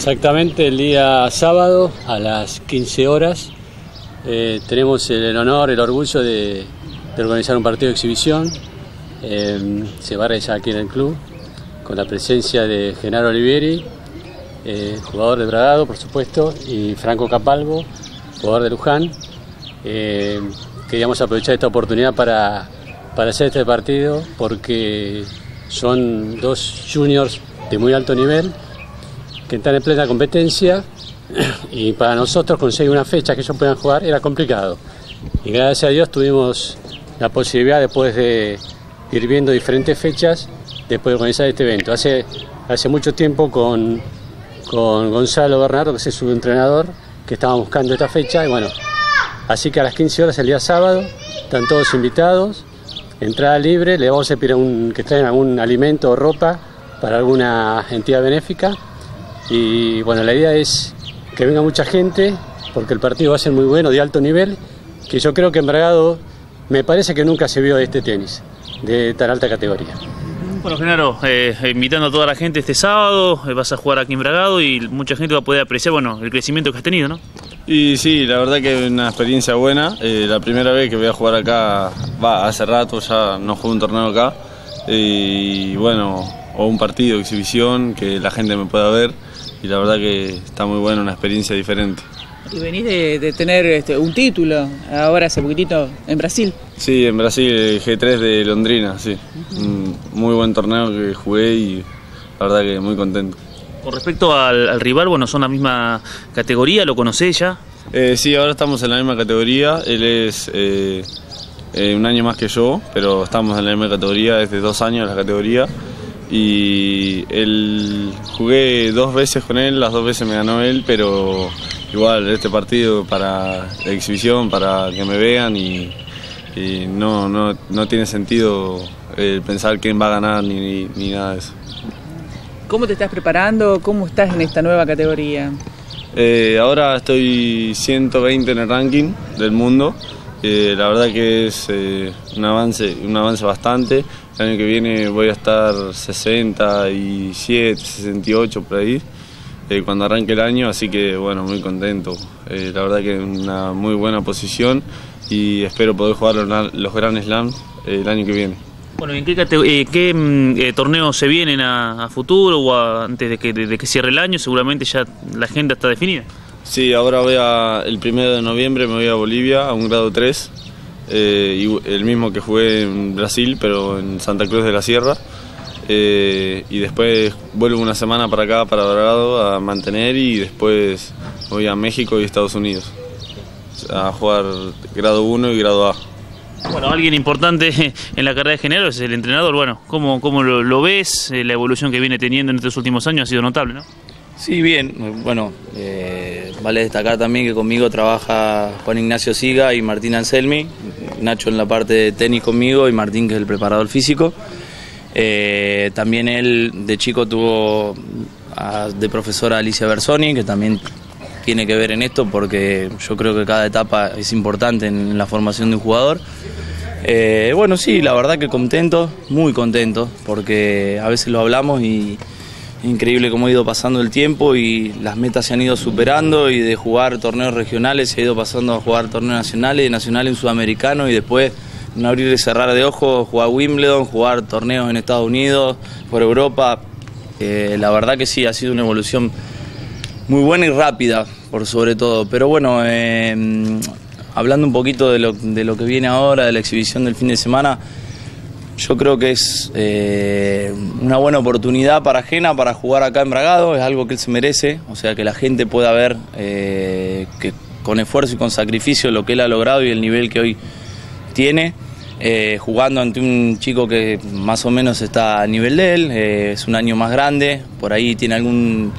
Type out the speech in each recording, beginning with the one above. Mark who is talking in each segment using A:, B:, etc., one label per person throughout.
A: Exactamente el día sábado a las 15 horas eh, tenemos el honor, el orgullo de, organizar un partido de exhibición. Eh, se va a realizar aquí en el club con la presencia de Genaro Olivieri, eh, jugador de Bragado por supuesto, y Franco Capalvo, jugador de Luján. queríamos aprovechar esta oportunidad para, para hacer este partido porque son dos juniors de muy alto nivel que están en plena competencia y para nosotros conseguir una fecha que ellos puedan jugar era complicado. Y gracias a Dios tuvimos la posibilidad después de ir viendo diferentes fechas, después de organizar este evento. Hace, hace mucho tiempo con, con Gonzalo Bernardo, que es su entrenador, que estaba buscando esta fecha y bueno, así que a las 15 horas el día sábado están todos invitados, entrada libre, le vamos a pedir un, que traigan algún alimento o ropa para alguna entidad benéfica y bueno, la idea es que venga mucha gente, porque el partido va a ser muy bueno, de alto nivel, que yo creo que en Bragado me parece que nunca se vio este tenis de tan alta categoría.
B: Bueno, Genaro, eh, invitando a toda la gente este sábado, eh, vas a jugar aquí en Bragado y mucha gente va a poder apreciar bueno, el crecimiento que has tenido, ¿no?
C: Y sí, la verdad que es una experiencia buena. Eh, la primera vez que voy a jugar acá, va, hace rato ya no juego un torneo acá. Y bueno, o un partido, exhibición, que la gente me pueda ver y la verdad que está muy buena, una experiencia diferente.
D: Y venís de, tener este, un título ahora hace poquitito en Brasil.
C: Sí, en Brasil, el G3 de Londrina, sí. Un muy buen torneo que jugué y la verdad que muy contento.
B: Con respecto al, rival, bueno, son la misma categoría, ¿lo conocés ya?
C: Eh, sí, ahora estamos en la misma categoría. Él es eh, eh, un año más que yo, pero estamos en la misma categoría, desde dos años la categoría y él, jugué dos veces con él, las dos veces me ganó él, pero igual este partido para la exhibición, para que me vean y, no, no, no, tiene sentido eh, pensar quién va a ganar ni, ni, nada de eso.
D: ¿Cómo te estás preparando? ¿Cómo estás en esta nueva categoría?
C: Eh, ahora estoy 120 en el ranking del mundo. Eh, la verdad que es un avance, un avance bastante. El año que viene voy a estar 67, 68 por ahí, eh, cuando arranque el año, así que bueno, muy contento. Eh, la verdad que una muy buena posición y espero poder jugar los, Grand Slams eh, el año que viene.
B: Bueno, ¿en qué, mm, torneos se vienen a, futuro o antes de que, de que cierre el año? Seguramente ya la agenda está definida.
C: Sí, ahora voy a, el primero de noviembre me voy a Bolivia a un grado 3 eh, el mismo que jugué en Brasil, pero en Santa Cruz de la Sierra. Eh, y después vuelvo una semana para acá, para Dorado, a mantener y después voy a México y Estados Unidos a jugar grado 1 y grado A.
B: Bueno, alguien importante en la carrera de género es el entrenador. Bueno, ¿cómo, cómo lo, lo, ves? Eh, la evolución que viene teniendo en estos últimos años ha sido notable, ¿no?
E: Sí, bien. Bueno, eh, vale destacar también que conmigo trabaja Juan Ignacio Siga y Martín Anselmi. Nacho en la parte de tenis conmigo y Martín que es el preparador físico. Eh, también él de chico tuvo de profesora Alicia Bersoni, que también tiene que ver en esto porque yo creo que cada etapa es importante en la formación de un jugador. Eh, bueno, sí, la verdad que contento, muy contento, porque a veces lo hablamos y increíble cómo ha ido pasando el tiempo y las metas se han ido superando y de jugar torneos regionales se ha ido pasando a jugar torneos nacionales, de nacional en sudamericano y después en abrir y cerrar de ojos, jugar Wimbledon, jugar torneos en Estados Unidos, por Europa. Eh, la verdad que sí, ha sido una evolución muy buena y rápida, por sobre todo. Pero bueno, eh, hablando un poquito de lo, de lo que viene ahora, de la exhibición del fin de semana, yo creo que es eh, una buena oportunidad para Jena para jugar acá en Bragado, es algo que él se merece, o sea, que la gente pueda ver eh, que con esfuerzo y con sacrificio lo que él ha logrado y el nivel que hoy tiene, eh, jugando ante un chico que más o menos está a nivel de él, es un año más grande, por ahí tiene algún,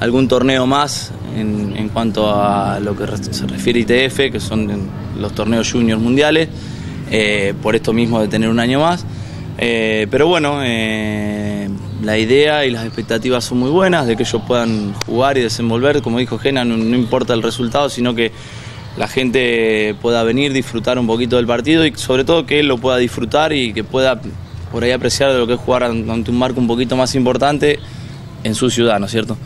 E: algún torneo más en, en cuanto a lo que se refiere a ITF, que son los torneos juniors mundiales. por esto mismo de tener un año más. Eh, pero bueno, eh, la idea y las expectativas son muy buenas de que ellos puedan jugar y desenvolver. Como dijo Gena, no, importa el resultado, sino que la gente pueda venir, disfrutar un poquito del partido y sobre todo que él lo pueda disfrutar y que pueda por ahí apreciar de lo que es jugar ante un marco un poquito más importante en su ciudad, ¿no es cierto?